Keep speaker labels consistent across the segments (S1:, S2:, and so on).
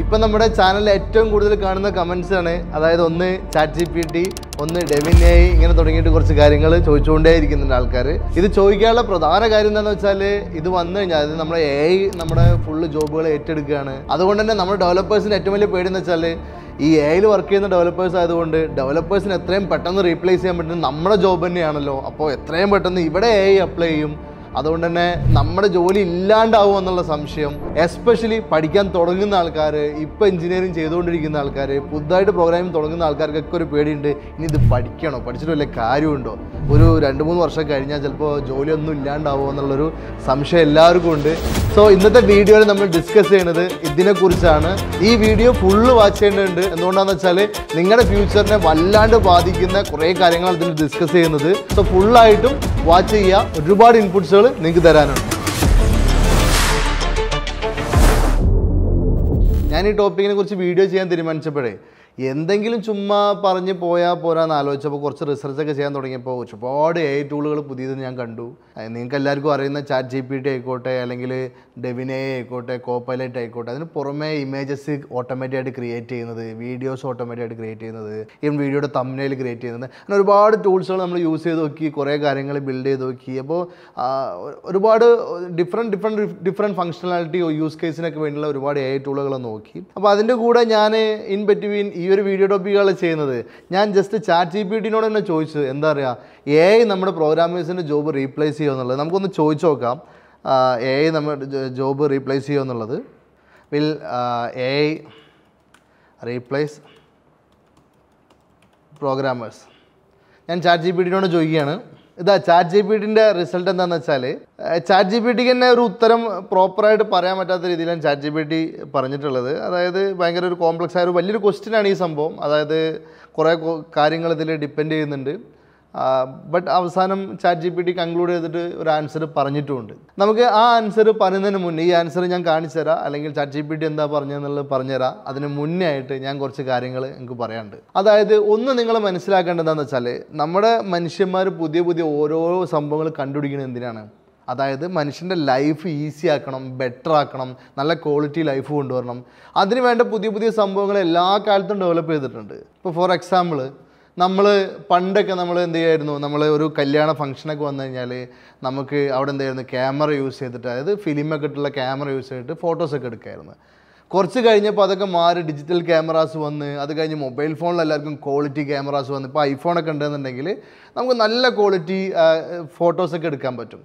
S1: ഇപ്പം നമ്മുടെ ചാനലിൽ ഏറ്റവും കൂടുതൽ കാണുന്ന കമന്റ്സ് ആണ്. അതായത് ഒന്ന് ചാറ്റ് ജി പി ടി ഒന്ന് ഡെവിനെ ഇങ്ങനെ തുടങ്ങിയിട്ട് കുറച്ച് കാര്യങ്ങൾ ചോദിച്ചുകൊണ്ടേ ഇരിക്കുന്നുണ്ട് ആൾക്കാർ ഇത് ചോദിക്കാനുള്ള പ്രധാന കാര്യം എന്താണെന്ന് വെച്ചാൽ ഇത് വന്നു കഴിഞ്ഞാൽ അത് നമ്മുടെ എ ഐ നമ്മുടെ ഫുള്ള് ജോബുകൾ ഏറ്റെടുക്കുകയാണ്. അതുകൊണ്ട് തന്നെ നമ്മുടെ ഡെവലപ്പേഴ്സിന് ഏറ്റവും വലിയ പേടി എന്ന് വെച്ചാൽ ഈ എയിൽ വർക്ക് ചെയ്യുന്ന ഡെവലപ്പേഴ്സ് ആയതുകൊണ്ട് ഡെവലപ്പേഴ്സിന് എത്രയും പെട്ടെന്ന് റീപ്ലേസ് ചെയ്യാൻ പറ്റുന്നത് നമ്മുടെ ജോബ് തന്നെയാണല്ലോ. അപ്പോൾ എത്രയും പെട്ടെന്ന് ഇവിടെ എ അപ്ലൈ ചെയ്യും. അതുകൊണ്ട് തന്നെ നമ്മുടെ ജോലി ഇല്ലാണ്ടാവും എന്നുള്ള സംശയം എസ്പെഷ്യലി പഠിക്കാൻ തുടങ്ങുന്ന ആൾക്കാർ ഇപ്പോൾ എഞ്ചിനീയറിംഗ് ചെയ്തുകൊണ്ടിരിക്കുന്ന ആൾക്കാർ പുതുതായിട്ട് പ്രോഗ്രാമിംഗ് തുടങ്ങുന്ന ആൾക്കാർക്കൊക്കെ ഒരു പേടിയുണ്ട് ഇനി ഇത് പഠിക്കണോ? പഠിച്ചിട്ട് വല്ല കാര്യമുണ്ടോ? ഒരു രണ്ട് മൂന്ന് വർഷം കഴിഞ്ഞാൽ ചിലപ്പോൾ ജോലിയൊന്നും ഇല്ലാണ്ടാവുമോ എന്നുള്ളൊരു സംശയം എല്ലാവർക്കും ഉണ്ട്. സോ ഇന്നത്തെ വീഡിയോയിൽ നമ്മൾ ഡിസ്കസ് ചെയ്യുന്നത് ഇതിനെക്കുറിച്ചാണ്. ഈ വീഡിയോ ഫുള്ള് വാച്ച് ചെയ്യേണ്ടതുണ്ട്. എന്തുകൊണ്ടാണെന്ന് വെച്ചാൽ നിങ്ങളുടെ ഫ്യൂച്ചറിനെ വല്ലാണ്ട് ബാധിക്കുന്ന കുറേ കാര്യങ്ങളാണ് ഇതിൽ ഡിസ്കസ് ചെയ്യുന്നത്. സോ ഫുള്ളായിട്ടും വാച്ച് ചെയ്യുക. ഒരുപാട് ഇൻപുട്സുകൾ നിങ്ങൾക്ക് തരാനുണ്ട്. ഞാൻ ഈ ടോപ്പിക്കിനെ കുറിച്ച് വീഡിയോ ചെയ്യാൻ തീരുമാനിച്ചപ്പോഴേ എന്തെങ്കിലും ചുമ്മാ പറഞ്ഞ് പോയാൽ പോരാന്ന് ആലോചിച്ചപ്പോൾ കുറച്ച് റിസർച്ച് ഒക്കെ ചെയ്യാൻ തുടങ്ങിയപ്പോൾ ഒരുപാട് എ ടൂളുകൾ പുതിയത് ഞാൻ കണ്ടു. നിങ്ങൾക്ക് എല്ലാവർക്കും അറിയുന്ന ചാറ്റ് ജി പി ടി ആയിക്കോട്ടെ അല്ലെങ്കിൽ ഡെവിനെ ആയിക്കോട്ടെ കോപ്പൈലറ്റ് ആയിക്കോട്ടെ അതിന് പുറമെ ഇമേജസ് ഓട്ടോമാറ്റിക് ആയിട്ട് ക്രിയേറ്റ് ചെയ്യുന്നത് വീഡിയോസ് ഓട്ടോമാറ്റിക് ആയിട്ട് ക്രിയേറ്റ് ചെയ്യുന്നത് ഈവൻ വീഡിയോയുടെ തമ്മിൽ ക്രിയേറ്റ് ചെയ്യുന്നത് അങ്ങനെ ഒരുപാട് ടൂൾസുകൾ നമ്മൾ യൂസ് ചെയ്ത് നോക്കി കുറേ കാര്യങ്ങൾ ബിൽഡ് ചെയ്ത് നോക്കി. അപ്പോൾ ഒരുപാട് different different different functionality use കേസിനൊക്കെ വേണ്ടിയുള്ള ഒരുപാട് എ ടൂളുകൾ നോക്കി. അപ്പോൾ അതിന്റെ കൂടെ ഞാൻ ഇൻ ബിറ്റ്വീൻ ഈ ഒരു വീഡിയോ ടോപ്പിക്കുകൾ ചെയ്യുന്നത് ഞാൻ ജസ്റ്റ് ചാറ്റ് ജി പി ടിനോട് തന്നെ ചോദിച്ചത് എന്താ പറയുക എ ഐ നമ്മുടെ പ്രോഗ്രാമേഴ്സിന്റെ ജോബ് റീപ്ലേസ് ചെയ്യുമെന്നുള്ളത് നമുക്കൊന്ന് ചോദിച്ചു നോക്കാം. എ ഐ നമ്മുടെ ജോബ് റീപ്ലേസ് ചെയ്യുക എന്നുള്ളത്. Will A I replace programmers ഞാൻ ചാറ്റ് ജി പി ടിനോട് ചോദിക്കുകയാണ്. ഇതാ ചാറ്റ് ജി പി ടിന്റെ റിസൾട്ട് എന്താണെന്ന് വെച്ചാൽ ചാറ്റ് ജി പി ടിക്ക് തന്നെ ഒരു ഉത്തരം പ്രോപ്പറായിട്ട് പറയാൻ പറ്റാത്ത രീതിയിലാണ് ചാറ്റ് ജി പി ടി പറഞ്ഞിട്ടുള്ളത്. അതായത് ഭയങ്കര ഒരു കോംപ്ലക്സ് ആയ ഒരു വലിയൊരു ക്വസ്റ്റ്യൻ ആണ് ഈ സംഭവം. അതായത് കുറേ കാര്യങ്ങൾ ഇതിൽ ഡിപ്പെൻഡ് ചെയ്യുന്നുണ്ട്. ബട്ട് അവസാനം chat G P T conclude ചെയ്തിട്ട് ഒരു ആൻസർ പറഞ്ഞിട്ടുമുണ്ട് നമുക്ക് ആ ആൻസർ പറയുന്നതിന് മുന്നേ ഈ ആൻസർ ഞാൻ കാണിച്ചു തരാം. അല്ലെങ്കിൽ ചാറ്റ് ജി പി ടി എന്താ പറഞ്ഞതെന്നുള്ളത് പറഞ്ഞുതരാം അതിന് മുന്നേ ആയിട്ട് ഞാൻ കുറച്ച് കാര്യങ്ങൾ എനിക്ക് പറയാനുണ്ട്. അതായത് ഒന്ന് നിങ്ങൾ മനസ്സിലാക്കേണ്ടതെന്ന് വെച്ചാൽ നമ്മുടെ മനുഷ്യന്മാർ പുതിയ പുതിയ ഓരോ സംഭവങ്ങൾ കണ്ടുപിടിക്കുന്നത് എന്തിനാണ്? അതായത് മനുഷ്യന്റെ ലൈഫ് ഈസി ആക്കണം ബെറ്റർ ആക്കണം നല്ല ക്വാളിറ്റി ലൈഫ് കൊണ്ടുവരണം. അതിനുവേണ്ട പുതിയ പുതിയ സംഭവങ്ങൾ എല്ലാ കാലത്തും ഡെവലപ്പ് ചെയ്തിട്ടുണ്ട്. ഇപ്പോൾ ഫോർ എക്സാമ്പിൾ നമ്മൾ പണ്ടൊക്കെ നമ്മൾ എന്ത് ചെയ്യായിരുന്നു? നമ്മൾ ഒരു കല്യാണ ഫംഗ്ഷനൊക്കെ വന്നു കഴിഞ്ഞാൽ നമുക്ക് അവിടെ എന്തായിരുന്നു ക്യാമറ യൂസ് ചെയ്തിട്ട് അതായത് ഫിലിമൊക്കെ ഇട്ടുള്ള ക്യാമറ യൂസ് ചെയ്തിട്ട് ഫോട്ടോസൊക്കെ എടുക്കായിരുന്നു. കുറച്ച് കഴിഞ്ഞപ്പോൾ അതൊക്കെ മാറി ഡിജിറ്റൽ ക്യാമറാസ് വന്ന് അത് കഴിഞ്ഞ് മൊബൈൽ ഫോണിൽ എല്ലാവർക്കും ക്വാളിറ്റി ക്യാമറാസ് വന്ന് ഇപ്പോൾ ഐഫോണൊക്കെ ഉണ്ടെന്നുണ്ടെങ്കിൽ നമുക്ക് നല്ല ക്വാളിറ്റി ഫോട്ടോസൊക്കെ എടുക്കാൻ പറ്റും.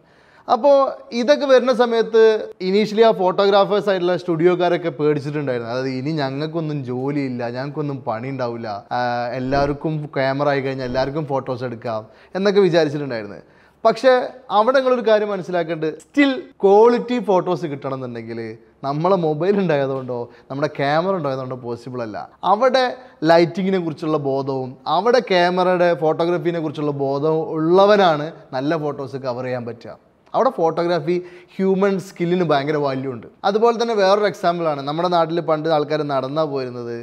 S1: അപ്പോൾ ഇതൊക്കെ വരുന്ന സമയത്ത് ഇനീഷ്യലി ആ ഫോട്ടോഗ്രാഫേഴ്സ് ആയിട്ടുള്ള സ്റ്റുഡിയോക്കാരൊക്കെ പേടിച്ചിട്ടുണ്ടായിരുന്നു. അതായത് ഇനി ഞങ്ങൾക്കൊന്നും ജോലിയില്ല ഞങ്ങൾക്കൊന്നും പണി ഉണ്ടാവില്ല എല്ലാവർക്കും ക്യാമറ ആയി കഴിഞ്ഞാൽ എല്ലാവർക്കും ഫോട്ടോസ് എടുക്കാം എന്നൊക്കെ വിചാരിച്ചിട്ടുണ്ടായിരുന്നു. പക്ഷേ അവിടെ നിങ്ങളൊരു കാര്യം മനസ്സിലാക്കേണ്ടത് സ്റ്റിൽ ക്വാളിറ്റി ഫോട്ടോസ് കിട്ടണം എന്നുണ്ടെങ്കിൽ നമ്മളെ മൊബൈൽ ഉണ്ടായതുകൊണ്ടോ നമ്മുടെ ക്യാമറ ഉണ്ടായതുകൊണ്ടോ പോസിബിൾ അല്ല. അവിടെ ലൈറ്റിങ്ങിനെ കുറിച്ചുള്ള ബോധവും അവിടെ ക്യാമറയുടെ ഫോട്ടോഗ്രാഫീനെ കുറിച്ചുള്ള ബോധവും ഉള്ളവനാണ് നല്ല ഫോട്ടോസ് കവർ ചെയ്യാൻ പറ്റുക. അവിടെ ഫോട്ടോഗ്രാഫി ഹ്യൂമൻ സ്കില്ലിന് ഭയങ്കര വാല്യൂ ഉണ്ട്. അതുപോലെ തന്നെ വേറൊരു എക്സാമ്പിളാണ് നമ്മുടെ നാട്ടിൽ പണ്ട് ആൾക്കാർ നടന്നാ പോയിരുന്നത്.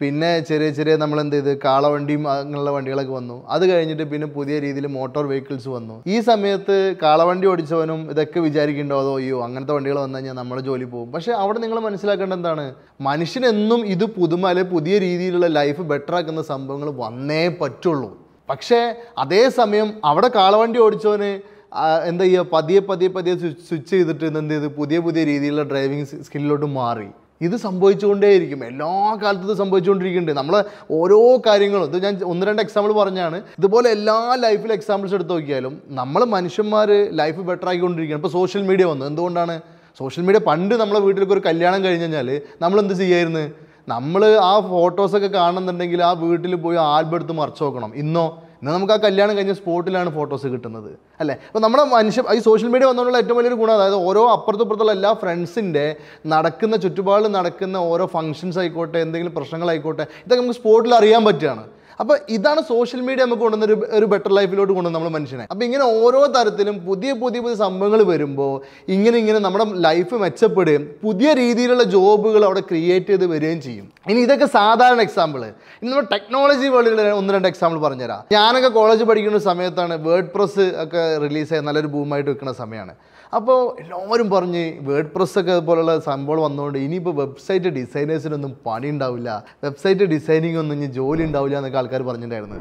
S1: പിന്നെ ചെറിയ ചെറിയ നമ്മൾ എന്ത് ചെയ്ത് കാളവണ്ടിയും അങ്ങനെയുള്ള വണ്ടികളൊക്കെ വന്നു. അത് കഴിഞ്ഞിട്ട് പിന്നെ പുതിയ രീതിയിൽ മോട്ടോർ വെഹിക്കിൾസ് വന്നു. ഈ സമയത്ത് കാളവണ്ടി ഓടിച്ചവനും ഇതൊക്കെ വിചാരിക്കേണ്ടോ അതോ അയ്യോ അങ്ങനത്തെ വണ്ടികൾ വന്നു കഴിഞ്ഞാൽ നമ്മുടെ ജോലി പോകും. പക്ഷേ അവിടെ നിങ്ങൾ മനസ്സിലാക്കേണ്ട എന്താണ്? മനുഷ്യനെന്നും ഇത് പുതുമ അല്ലെ പുതിയ രീതിയിലുള്ള ലൈഫ് ബെറ്റർ ആക്കുന്ന സംഭവങ്ങൾ വന്നേ പറ്റുള്ളൂ. പക്ഷേ അതേസമയം അവിടെ കാളവണ്ടി ഓടിച്ചവന് എന്താ ചെയ്യുക പതിയെ പതിയെ പതിയെ സ്വിച്ച് ചെയ്തിട്ട് എന്ത് ചെയ്ത്? പുതിയ പുതിയ രീതിയിലുള്ള ഡ്രൈവിംഗ് സ്കില്ലിലോട്ട് മാറി. ഇത് സംഭവിച്ചുകൊണ്ടേയിരിക്കും. എല്ലാ കാലത്തും ഇത് സംഭവിച്ചുകൊണ്ടിരിക്കുന്നുണ്ട്. നമ്മൾ ഓരോ കാര്യങ്ങളും ഇത് ഞാൻ ഒന്ന് രണ്ട് എക്സാമ്പിൾ പറഞ്ഞാണ്. ഇതുപോലെ എല്ലാ ലൈഫിൽ എക്സാമ്പിൾസ് എടുത്ത് നോക്കിയാലും നമ്മൾ മനുഷ്യന്മാർ ലൈഫ് ബെറ്റർ ആക്കിക്കൊണ്ടിരിക്കുകയാണ് ഇപ്പോൾ സോഷ്യൽ മീഡിയ വന്നു. എന്തുകൊണ്ടാണ്? സോഷ്യൽ മീഡിയ പണ്ട് നമ്മളെ വീട്ടിലേക്ക് ഒരു കല്യാണം കഴിഞ്ഞ് കഴിഞ്ഞാൽ നമ്മൾ എന്ത് ചെയ്യായിരുന്നു? നമ്മൾ ആ ഫോട്ടോസൊക്കെ കാണുന്നുണ്ടെങ്കിൽ ആ വീട്ടിൽ പോയി ആൽബം എടുത്ത് മറച്ചു നോക്കണം. ഇന്നോ? ഇന്ന് നമുക്ക് ആ കല്യാണം കഴിഞ്ഞ സ്പോട്ടിലാണ് ഫോട്ടോസ് കിട്ടുന്നത്. അല്ലേ? അപ്പോൾ നമ്മുടെ മനുഷ്യ ഈ സോഷ്യൽ മീഡിയ വന്നുകൊണ്ടുള്ള ഏറ്റവും വലിയൊരു ഗുണം അതായത് ഓരോ അപ്പുറത്തുപ്പുറത്തുള്ള എല്ലാ ഫ്രണ്ട്സിന്റെ നടക്കുന്ന ചുറ്റുപാടിൽ നടക്കുന്ന ഓരോ ഫംഗ്ഷൻസ് ആയിക്കോട്ടെ എന്തെങ്കിലും പ്രശ്നങ്ങളായിക്കോട്ടെ ഇതൊക്കെ നമുക്ക് സ്പോട്ടിൽ അറിയാൻ പറ്റുകയാണ്. അപ്പോൾ ഇതാണ് സോഷ്യൽ മീഡിയ നമുക്ക് കൊണ്ടുവന്ന ഒരു ഒരു ബെറ്റർ ലൈഫിലോട്ട് കൊണ്ടുവന്ന നമ്മൾ മനുഷ്യനെ. അപ്പോൾ ഇങ്ങനെ ഓരോ തരത്തിലും പുതിയ പുതിയ പുതിയ സംഭവങ്ങൾ വരുമ്പോൾ ഇങ്ങനെ ഇങ്ങനെ നമ്മുടെ ലൈഫ് മെച്ചപ്പെടുകയും പുതിയ രീതിയിലുള്ള ജോബുകൾ അവിടെ ക്രിയേറ്റ് ചെയ്ത് വരികയും ചെയ്യും. ഇനി ഇതൊക്കെ സാധാരണ എക്സാമ്പിൾ ഇനി നമ്മൾ ടെക്നോളജി വേൾഡിൽ ഒന്ന് രണ്ട് എക്സാമ്പിൾ പറഞ്ഞുതരാം. ഞാനൊക്കെ കോളേജ് പഠിക്കുന്ന സമയത്താണ് വേർഡ് പ്രസ് ഒക്കെ റിലീസ് ചെയ്യാൻ നല്ലൊരു ബൂമായിട്ട് വെക്കുന്ന സമയമാണ് അപ്പോൾ എല്ലാവരും പറഞ്ഞ് വേർഡ് പ്രസ്സൊക്കെ പോലുള്ള സംഭവം വന്നുകൊണ്ട് ഇനിയിപ്പോൾ വെബ്സൈറ്റ് ഡിസൈനേഴ്സിനൊന്നും പണി ഉണ്ടാവില്ല വെബ്സൈറ്റ് ഡിസൈനിങ് ഒന്നും ഇനി ജോലി ഉണ്ടാവില്ല എന്നൊക്കെ ആൾക്കാർ പറഞ്ഞിട്ടുണ്ടായിരുന്നു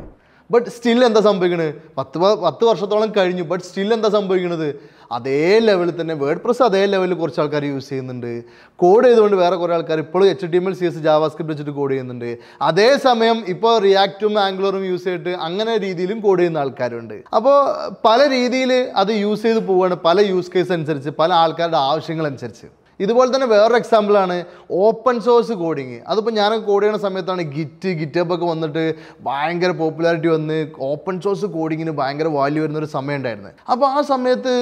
S1: ബട്ട് സ്റ്റിൽ എന്താ സംഭവിക്കുന്നത് പത്ത് പത്ത് വർഷത്തോളം കഴിഞ്ഞു ബട്ട് സ്റ്റിൽ എന്താ സംഭവിക്കുന്നത് അതേ ലെവലിൽ തന്നെ വേർഡ് പ്രസ് അതേ ലെവലിൽ കുറച്ച് ആൾക്കാർ യൂസ് ചെയ്യുന്നുണ്ട്. കോഡ് ചെയ്തുകൊണ്ട് വേറെ കുറേ ആൾക്കാർ ഇപ്പോഴും H T M L C S JavaScript വെച്ചിട്ട് കോഡ് ചെയ്യുന്നുണ്ട്. അതേസമയം ഇപ്പോൾ റിയാക്റ്റും ആംഗ്ലറും യൂസ് ചെയ്തിട്ട് അങ്ങനെ രീതിയിലും കോഡ് ചെയ്യുന്ന ആൾക്കാരുണ്ട്. അപ്പോൾ പല രീതിയിൽ അത് യൂസ് ചെയ്ത് പോവുകയാണ് പല യൂസ് കേസ് അനുസരിച്ച് പല ആൾക്കാരുടെ ആവശ്യങ്ങൾ അനുസരിച്ച്. ഇതുപോലെ തന്നെ വേറൊരു എക്സാമ്പിളാണ് ഓപ്പൺ സോഴ്സ് കോഡിങ് അതിപ്പോൾ ഞാൻ കോഡ് ചെയ്യുന്ന സമയത്താണ് ഗിറ്റ് ഗിറ്റപ്പ് ഒക്കെ വന്നിട്ട് ഭയങ്കര പോപ്പുലാരിറ്റി വന്ന് ഓപ്പൺ സോഴ്സ് കോഡിങ്ങിന് ഭയങ്കര വാല്യൂ വരുന്ന ഒരു സമയം ഉണ്ടായിരുന്നു. അപ്പോൾ ആ സമയത്ത്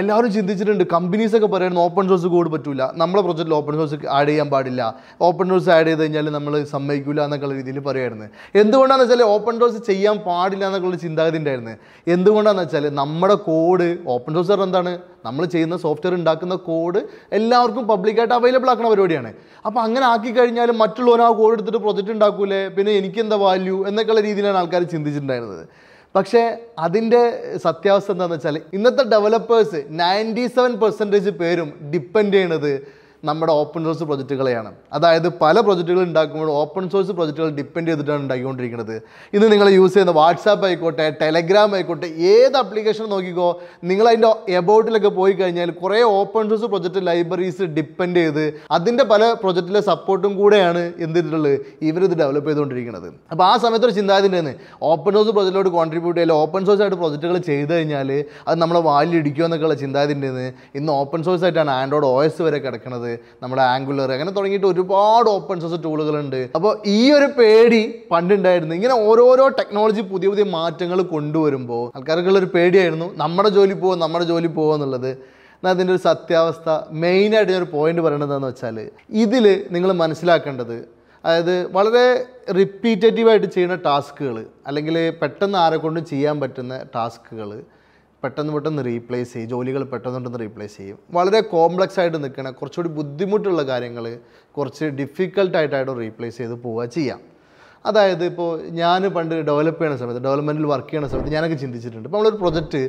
S1: എല്ലാവരും ചിന്തിച്ചിട്ടുണ്ട് കമ്പനീസ് ഒക്കെ പറയുന്നത് ഓപ്പൺ സോഴ്സ് കോഡ് പറ്റില്ല നമ്മളെ പ്രൊജക്റ്റിൽ ഓപ്പൺ സോഴ്സ് ആഡ് ചെയ്യാൻ പാടില്ല. ഓപ്പൺ സോഴ്സ് ആഡ് ചെയ്ത് കഴിഞ്ഞാൽ നമ്മൾ സമ്മതിക്കില്ല എന്നൊക്കെയുള്ള രീതിയിൽ പറയുമായിരുന്നു എന്തുകൊണ്ടാണെന്ന് വെച്ചാൽ ഓപ്പൺ സോഴ്സ് ചെയ്യാൻ പാടില്ല എന്നൊക്കെയുള്ള ചിന്താഗതി ഉണ്ടായിരുന്നു. എന്തുകൊണ്ടാണെന്ന് വെച്ചാൽ നമ്മുടെ കോഡ് ഓപ്പൺ സോഴ്സ് എന്താണ്? നമ്മൾ ചെയ്യുന്ന സോഫ്റ്റ്വെയർ ഉണ്ടാക്കുന്ന കോഡ് എല്ലാവർക്കും പബ്ലിക്കായിട്ട് അവൈലബിൾ ആക്കുന്ന പരിപാടിയാണ്. അപ്പോൾ അങ്ങനെ ആക്കി കഴിഞ്ഞാൽ മറ്റുള്ളവർ ആ കോഡ് എടുത്തിട്ട് പ്രൊജക്റ്റ് ഉണ്ടാക്കൂലേ? പിന്നെ എനിക്ക് എന്താ വാല്യൂ എന്നൊക്കെയുള്ള രീതിയിലാണ് ആൾക്കാർ ചിന്തിച്ചിട്ടുണ്ടായിരുന്നത്. പക്ഷേ അതിന്റെ സത്യാവസ്ഥ എന്താണെന്ന് വെച്ചാൽ ഇന്നത്തെ ഡെവലപ്പേഴ്സ് നയന്റി സെവൻ പെർസെന്റേജ് പേരും ഡിപ്പെൻഡ് ചെയ്യണത് നമ്മുടെ ഓപ്പൺ സോഴ്സ് പ്രൊജക്റ്റുകളെയാണ്. അതായത് പല പ്രൊജക്റ്റുകൾ ഉണ്ടാക്കുമ്പോൾ ഓപ്പൺ സോഴ്സ് പ്രൊജക്റ്റുകൾ ഡിപ്പെൻഡ് ചെയ്തിട്ടാണ് ഉണ്ടാക്കിക്കൊണ്ടിരിക്കുന്നത്. ഇന്ന് നിങ്ങൾ യൂസ് ചെയ്യുന്ന വാട്സാപ്പ് ആയിക്കോട്ടെ ടെലഗ്രാം ആയിക്കോട്ടെ ഏത് ആപ്ലിക്കേഷൻ നോക്കിക്കോ നിങ്ങൾ അതിന്റെ എബൌട്ടിലൊക്കെ പോയി കഴിഞ്ഞാൽ കുറേ open source project libraries depend ചെയ്ത് അതിന്റെ പല പ്രൊജക്റ്റിലെ സപ്പോർട്ടും കൂടെയാണ് എന്തിട്ടുള്ളത് ഇവരിത് ഡെവലപ്പ് ചെയ്തുകൊണ്ടിരിക്കുന്നത്. അപ്പോൾ ആ സമയത്ത് ഒരു തന്നെ ഓപ്പൺ സോഴ്സ് പ്രൊജക്റ്റിലോട്ട് കോൺട്രിബ്യൂട്ട് ചെയ്യാൻ ഓപ്പൺ സോഴ്സ് ആയിട്ട് പ്രൊജക്റ്റുകൾ ചെയ്ത് കഴിഞ്ഞാൽ അത് നമ്മളെ വാല്യൂ ഇടിക്കുമോ എന്നൊക്കെയുള്ള ചിന്താഗതി ഇന്ന് ഓപ്പൺ സോഴ്സ് ആയിട്ടാണ് ആൻഡ്രോയിഡ് ഒ എസ് വരെ കിടക്കുന്നത് നമ്മുടെ ആംഗുലർ അങ്ങനെ തുടങ്ങിയിട്ട് ഒരുപാട് ഓപ്പൺ സോഴ്സ് ടൂളുകളുണ്ട് അപ്പോൾ ഈ ഒരു പേടി പണ്ടുണ്ടായിരുന്നു. ഇങ്ങനെ ഓരോരോ ടെക്നോളജി പുതിയ പുതിയ മാറ്റങ്ങൾ കൊണ്ടുവരുമ്പോൾ ആൾക്കാർക്കുള്ള ഒരു പേടിയായിരുന്നു നമ്മുടെ ജോലി പോവോ നമ്മുടെ ജോലി പോകുക എന്നുള്ളത്. എന്നാൽ അതിന്റെ ഒരു സത്യാവസ്ഥ മെയിനായിട്ട് ഞാനൊരു പോയിന്റ് പറയണതെന്ന് വെച്ചാൽ ഇതിൽ നിങ്ങൾ മനസ്സിലാക്കേണ്ടത് അതായത് വളരെ റിപ്പീറ്റേറ്റീവായിട്ട് ചെയ്യുന്ന ടാസ്കുകൾ അല്ലെങ്കിൽ പെട്ടെന്ന് ആരെക്കൊണ്ടും ചെയ്യാൻ പറ്റുന്ന ടാസ്കുകൾ പെട്ടെന്ന് പെട്ടെന്ന് റീപ്ലേസ് ചെയ്യും. ജോലികൾ പെട്ടെന്ന് പെട്ടെന്ന് റീപ്ലേസ് ചെയ്യും. വളരെ കോംപ്ലക്സ് ആയിട്ട് നിൽക്കണ കുറച്ചുകൂടി ബുദ്ധിമുട്ടുള്ള കാര്യങ്ങൾ കുറച്ച് ഡിഫിക്കൽട്ടായിട്ടായിട്ട് റീപ്ലേസ് ചെയ്ത് പോവുക ചെയ്യാം. അതായത് ഇപ്പോൾ ഞാൻ പണ്ട് ഡെവലപ്പ് ചെയ്യുന്ന സമയത്ത് ഡെവലപ്മെന്റിൽ വർക്ക് ചെയ്യുന്ന സമയത്ത് ഞാനൊക്കെ ചിന്തിച്ചിട്ടുണ്ട്. ഇപ്പോൾ നമ്മളൊരു പ്രൊജക്റ്റ്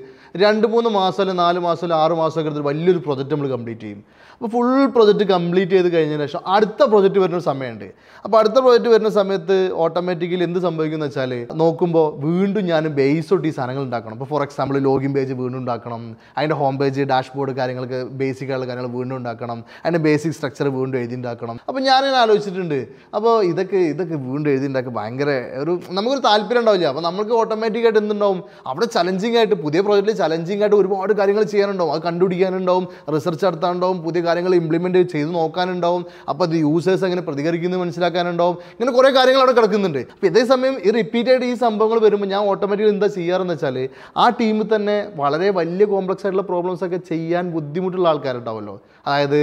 S1: രണ്ട് മൂന്ന് മാസം അല്ലെങ്കിൽ നാല് മാസം അല്ലെങ്കിൽ ആറ് മാസമൊക്കെ എടുത്തിട്ട് വലിയൊരു പ്രൊജക്റ്റ് നമ്മൾ കംപ്ലീറ്റ് ചെയ്യും. അപ്പോൾ ഫുൾ പ്രൊജക്റ്റ് കംപ്ലീറ്റ് ചെയ്ത് കഴിഞ്ഞതിന് ശേഷം അടുത്ത പ്രൊജക്റ്റ് വരുന്ന സമയമുണ്ട്. അപ്പോൾ അടുത്ത പ്രൊജക്റ്റ് വരുന്ന സമയത്ത് ഓട്ടോമാറ്റിക്കലി എന്ത് സംഭവിക്കുന്നു വെച്ചാൽ നോക്കുമ്പോൾ വീണ്ടും ഞാൻ ബേസ് തൊട്ട് ഈ സാധനങ്ങൾ ഉണ്ടാക്കണം. ഇപ്പോൾ ഫോർ എക്സാമ്പിൾ ലോഗിൻ പേജ് വീണ്ടും ഉണ്ടാക്കണം. അതിന്റെ ഹോം പേജ് ഡാഷ്ബോർഡ് കാര്യങ്ങൾക്ക് ബേസിക് ആയിട്ടുള്ള കാര്യങ്ങൾ വീണ്ടും ഉണ്ടാക്കണം. അതിന്റെ ബേസിക് സ്ട്രക്ചർ വീണ്ടും എഴുതി ഉണ്ടാക്കണം. അപ്പോൾ ഞാനിങ്ങനെ ആലോചിച്ചിട്ടുണ്ട്. അപ്പോൾ ഇതൊക്കെ ഇതൊക്കെ വീണ്ടും എഴുതി ഉണ്ടാക്കി ഭയങ്കര ഒരു നമുക്കൊരു താല്പര്യം ഉണ്ടാവില്ല. അപ്പോൾ നമുക്ക് ഓട്ടോമാറ്റിക്കായിട്ട് എന്തുണ്ടാവും? അവിടെ ചലഞ്ചിങ് ആയിട്ട് പുതിയ പ്രോജക്റ്റിൽ ചലഞ്ചിങ് ആയിട്ട് ഒരുപാട് കാര്യങ്ങൾ ചെയ്യാനുണ്ടാവും. അത് കണ്ടുപിടിക്കാനുണ്ടാവും റിസർച്ച് നടത്താനുണ്ടാവും പുതിയ കാര്യങ്ങൾ ഇംപ്ലിമെന്റ് ചെയ്ത് നോക്കാനുണ്ടാവും. അപ്പോൾ അത് യൂസേഴ്സ് എങ്ങനെ പ്രതികരിക്കുന്നത് മനസ്സിലാക്കാനുണ്ടാവും. ഇങ്ങനെ കുറേ കാര്യങ്ങൾ അവിടെ കിടക്കുന്നുണ്ട്. അപ്പോൾ ഇതേ സമയം ഈ റിപ്പീറ്റഡ് ഈ സംഭവങ്ങൾ വരുമ്പോൾ ഞാൻ ഓട്ടോമാറ്റിക്കലി എന്താ ചെയ്യാറെന്ന് വെച്ചാൽ ആ ടീമിൽ തന്നെ വളരെ വലിയ കോംപ്ലക്സ് ആയിട്ടുള്ള പ്രോബ്ലംസ് ഒക്കെ ചെയ്യാൻ ബുദ്ധിമുട്ടുള്ള ആൾക്കാരുണ്ടാവുമല്ലോ അതായത്